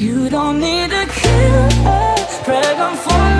You don't need a killer, pregnant for me.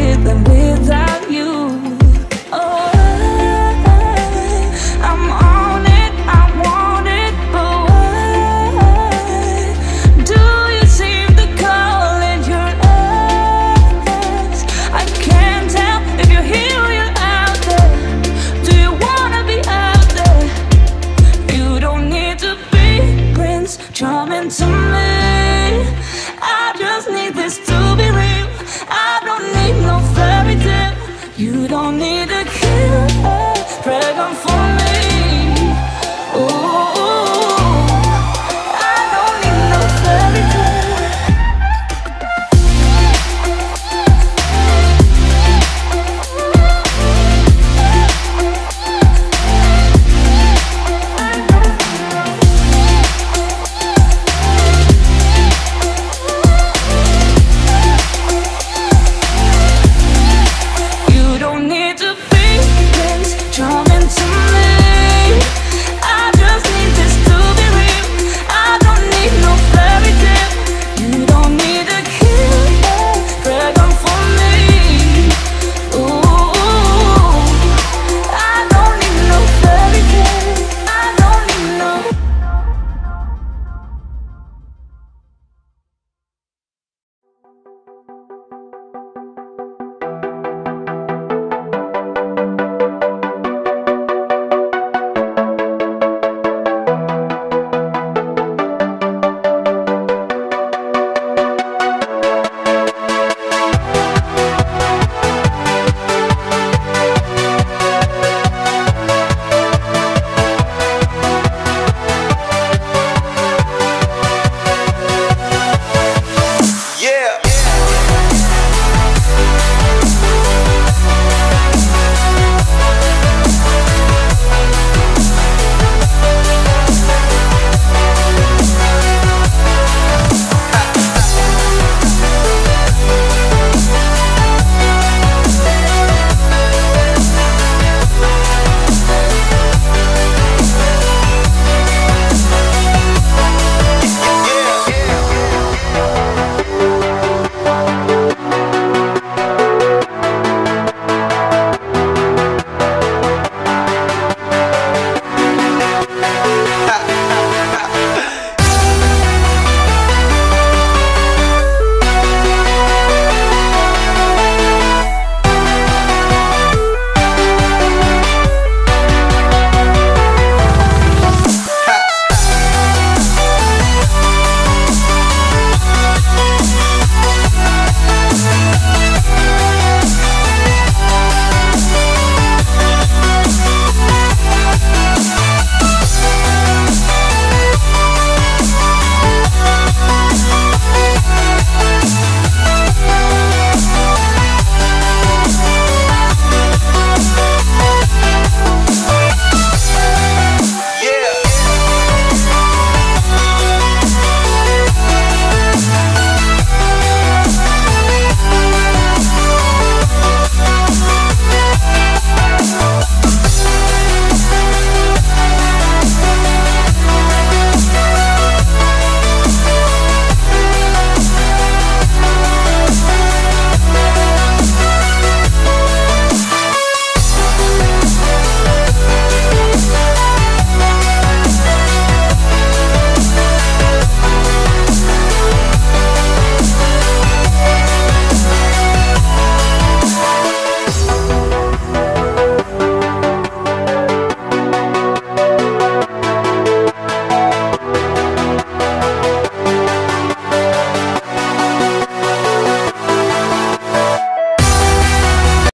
need a killer, pregnant for.